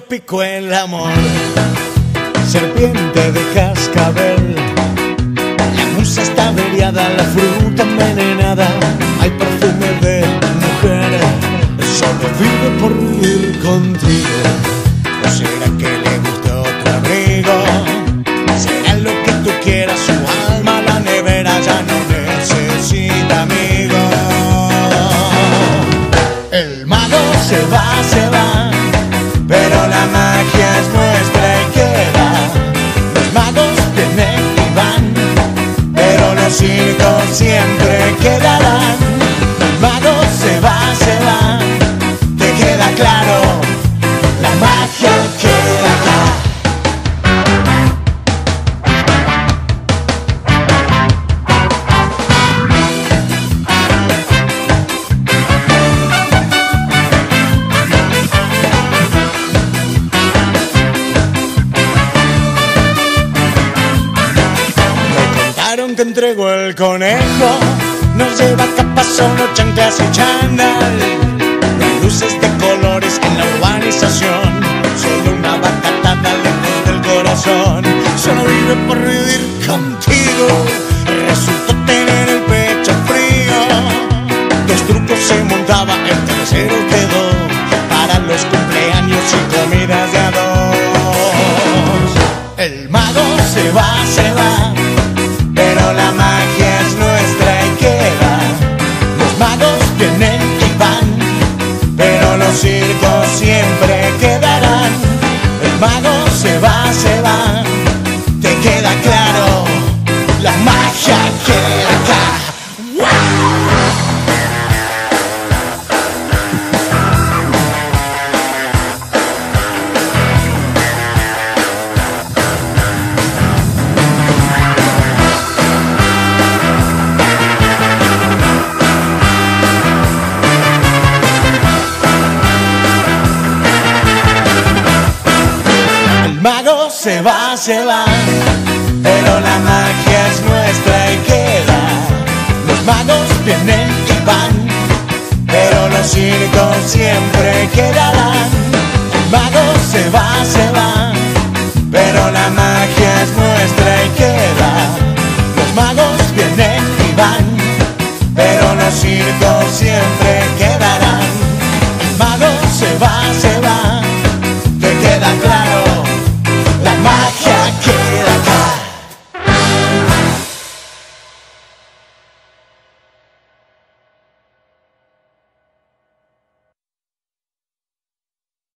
picó el amor. Serpiente de cascabel, la musa está averiada, la fruta envenenada, hay perfume de mujer, solo vive por vivir contigo. ¿O será que le gusta otro amigo? Será lo que tú quieras, su alma la nevera ya no necesita amigos. El mago se va, se va, pero que entregó el conejo. Nos lleva capazón, chanclas y chandal. Luces de colores en la urbanización. Solo una bacatada lejos del corazón. Solo vive por vivir contigo. Resultó tener el pecho frío. Dos trucos se montaba, el tercero quedó. Para los cumpleaños y comidas de a dos. El mago se va, se va, se va, se va, se va, se va. Pero la magia es nuestra y queda. Los magos vienen y van, pero los circos siempre quedarán. El mago se va, se va, pero la magia es nuestra y queda. Los magos vienen y van, pero los circos siempre